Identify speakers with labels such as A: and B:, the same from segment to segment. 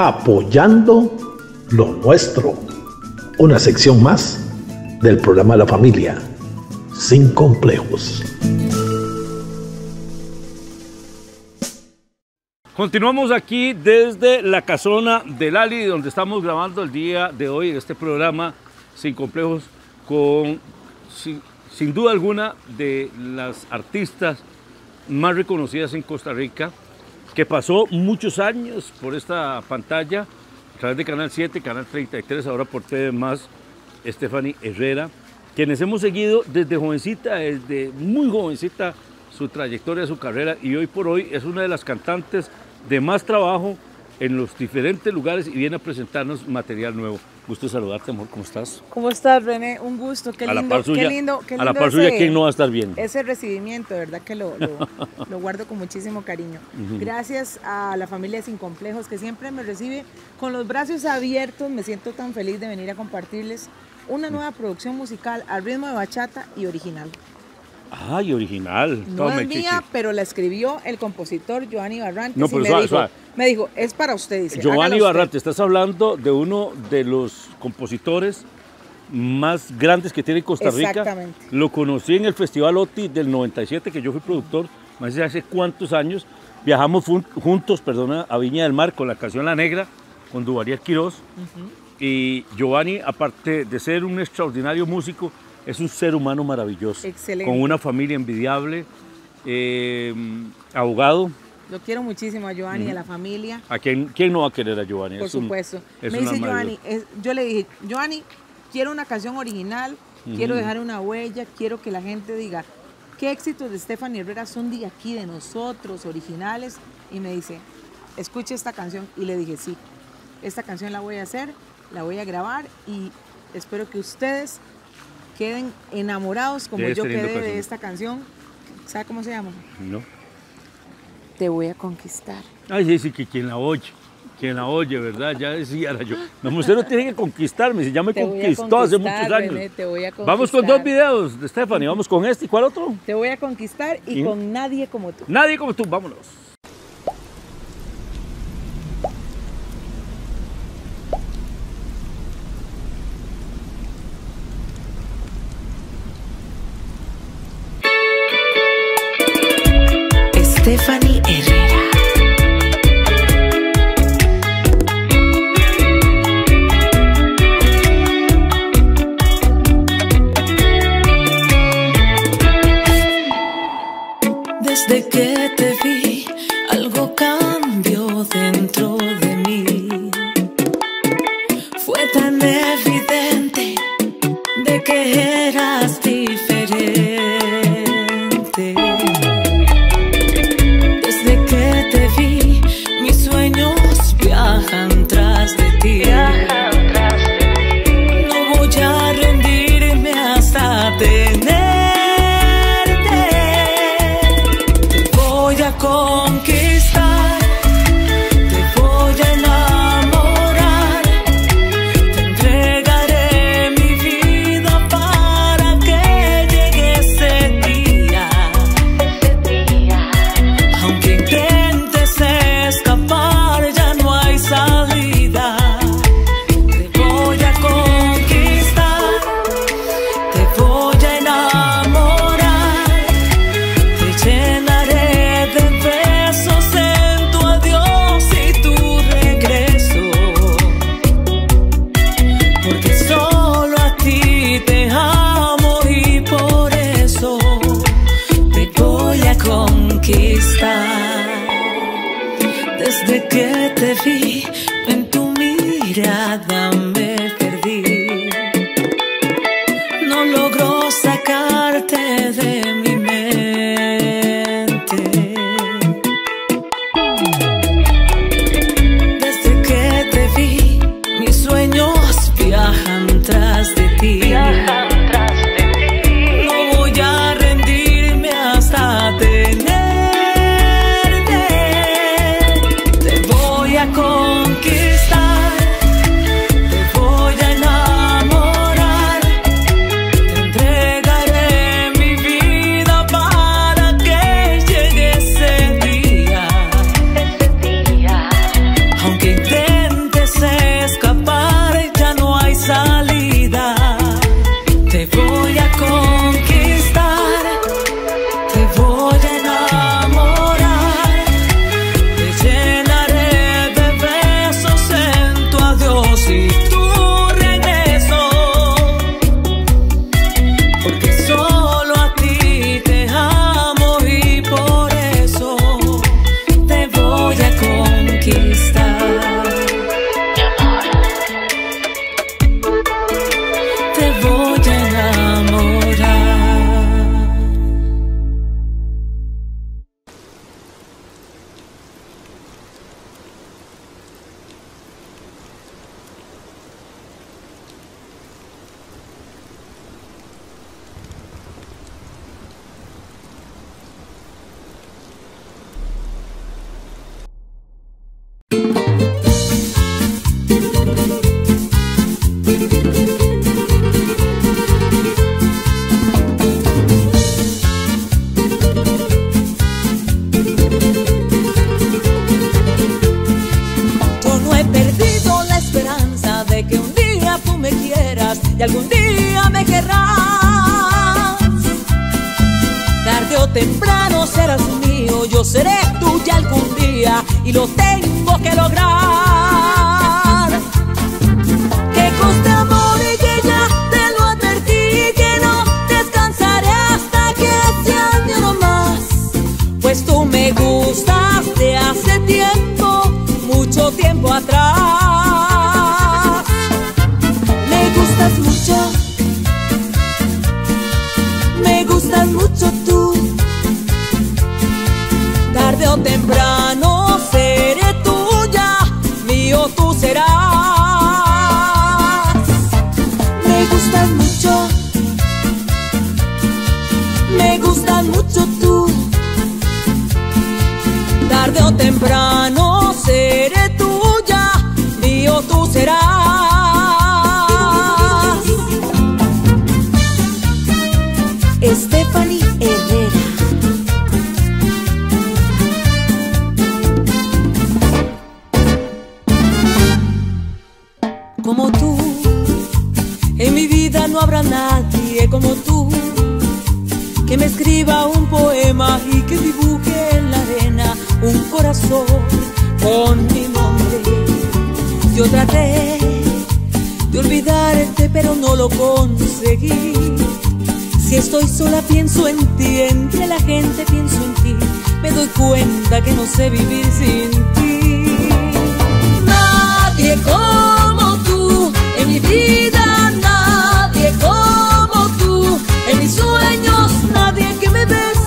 A: Apoyando lo nuestro. Una sección más del programa La Familia, sin complejos.
B: Continuamos aquí desde la casona de Lali, donde estamos grabando el día de hoy este programa sin complejos con, sin, sin duda alguna, de las artistas más reconocidas en Costa Rica, que pasó muchos años por esta pantalla, a través de Canal 7, Canal 33, ahora por TV Más, Stephanie Herrera, quienes hemos seguido desde jovencita, desde muy jovencita, su trayectoria, su carrera, y hoy por hoy es una de las cantantes de más trabajo en los diferentes lugares y viene a presentarnos material nuevo. Gusto saludarte, amor, ¿cómo estás?
C: ¿Cómo estás, René? Un gusto, qué
B: a la
C: lindo,
B: par suya,
C: qué lindo, qué
B: a la
C: lindo
B: par suya,
C: ese-
B: ¿quién no va a estar bien?
C: Ese recibimiento, de verdad que lo, lo- lo guardo con muchísimo cariño. Gracias a la familia Sin Complejos que siempre me recibe con los brazos abiertos. Me siento tan feliz de venir a compartirles una nueva producción musical al ritmo de bachata y original.
B: Ay, original.
C: No
B: Tome,
C: es mía,
B: chichi.
C: pero la escribió el compositor Giovanni Barrantes
B: No,
C: y
B: pero
C: me,
B: suave,
C: dijo,
B: suave.
C: me dijo, es para usted, dice.
B: Giovanni
C: hágalo usted".
B: Barrate, estás hablando de uno de los compositores más grandes que tiene Costa Rica.
C: Exactamente.
B: Lo conocí en el Festival OTI del 97, que yo fui productor, más de hace cuántos años. Viajamos juntos, perdona, a Viña del Mar con la canción La Negra, con Duvalier Quirós. Y Giovanni, aparte de ser un extraordinario músico, es un ser humano maravilloso.
C: Excelente.
B: Con una familia envidiable, eh, abogado.
C: Lo quiero muchísimo a Giovanni y a la familia.
B: ¿A quién, quién no va a querer a Giovanni?
C: Por
B: Es
C: supuesto.
B: es
C: Me dice Giovanni, es- yo le dije, Giovanni, quiero una canción original, quiero dejar una huella, quiero que la gente diga, qué éxitos de Stephanie Herrera son de aquí, de nosotros, originales. Y me dice, escuche esta canción. Y le dije, sí, esta canción la voy a hacer, la voy a grabar y espero que ustedes queden enamorados como yo quedé de esta canción. ¿Sabe cómo se llama?
B: No.
C: Te voy a conquistar.
B: Ay, sí, sí, que quien la oye, quien la oye, ¿verdad? Ya decía yo. No, usted no tiene que conquistarme, si ya me
C: Te
B: conquistó hace
C: conquistar,
B: muchos años.
C: René, te voy a
B: Vamos con dos
C: conquistar.
B: videos de Stephanie, vamos con este y cuál otro.
C: Te voy a conquistar y
B: ¿Y?
C: con nadie como tú.
B: Nadie como tú, vámonos.
C: Stephanie Herrera.
D: Voy a Oh llegar. Y lo tengo que lograr. Que coste amor y que ya te lo advertí, que no descansaré hasta que seas mío no más. Pues tú me gustas de hace tiempo, mucho tiempo atrás. Me gustas mucho, me gustas mucho tú. Tarde o temprano con mi nombre. Yo traté de olvidarte, pero no lo conseguí. Si estoy sola pienso en ti, entre la gente pienso en ti. Me doy cuenta que no sé vivir sin ti. Nadie como tú en mi vida, nadie como tú en mis sueños, nadie que me bese,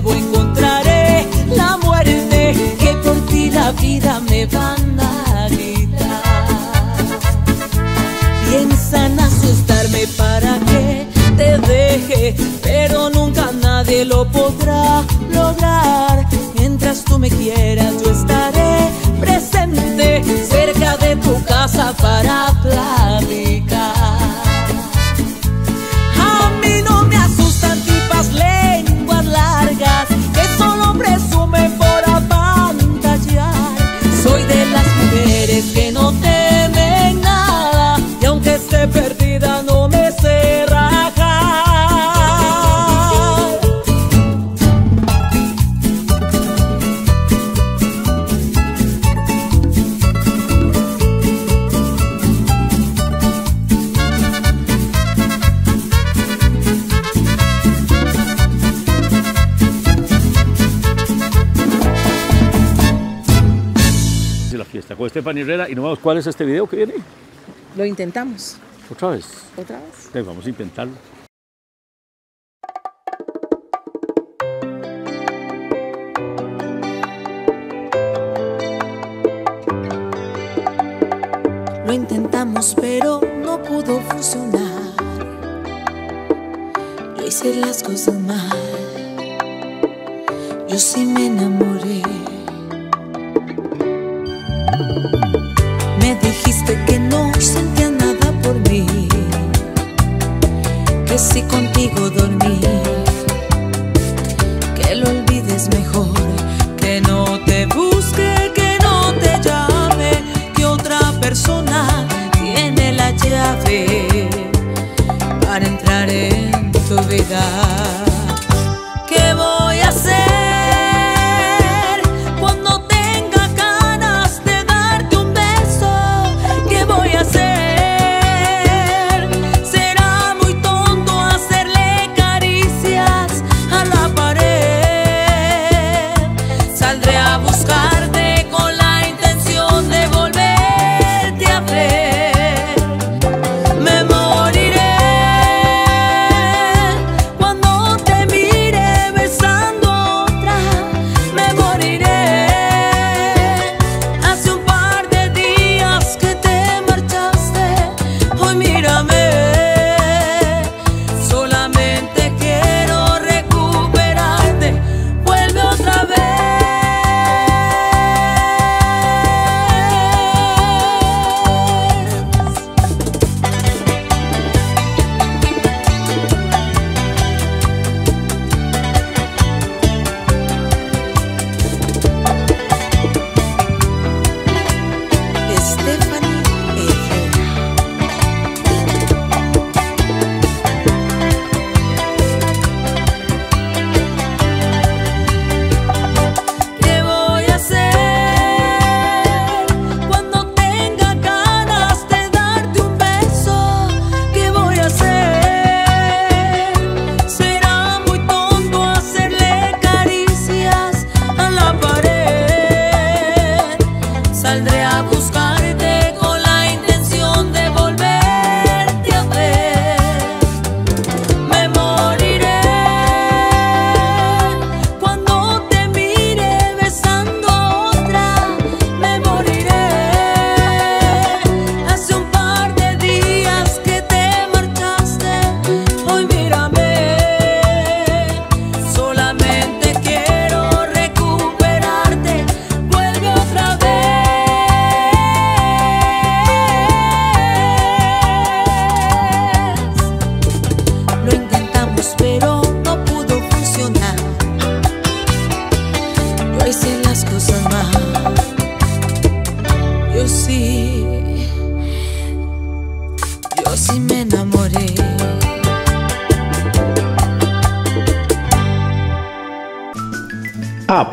D: vuelvo encontraré la muerte. Que por ti la vida me van a gritar. Piensan asustarme para que te deje, pero nunca nadie lo podrá lograr. Mientras tú me quieras, yo estaré presente cerca de tu casa para
B: con Stephanie Herrera y nos vamos. ¿Cuál es este video que viene?
C: Lo intentamos.
B: Otra vez.
C: ¿Otra vez?
B: Vamos a intentarlo.
D: Lo intentamos pero no pudo funcionar. Yo hice las cosas mal. Yo sí me enamoré.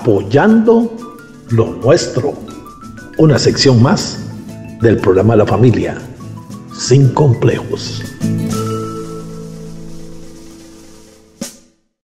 A: Apoyando lo nuestro. Una sección más del programa La Familia, sin complejos.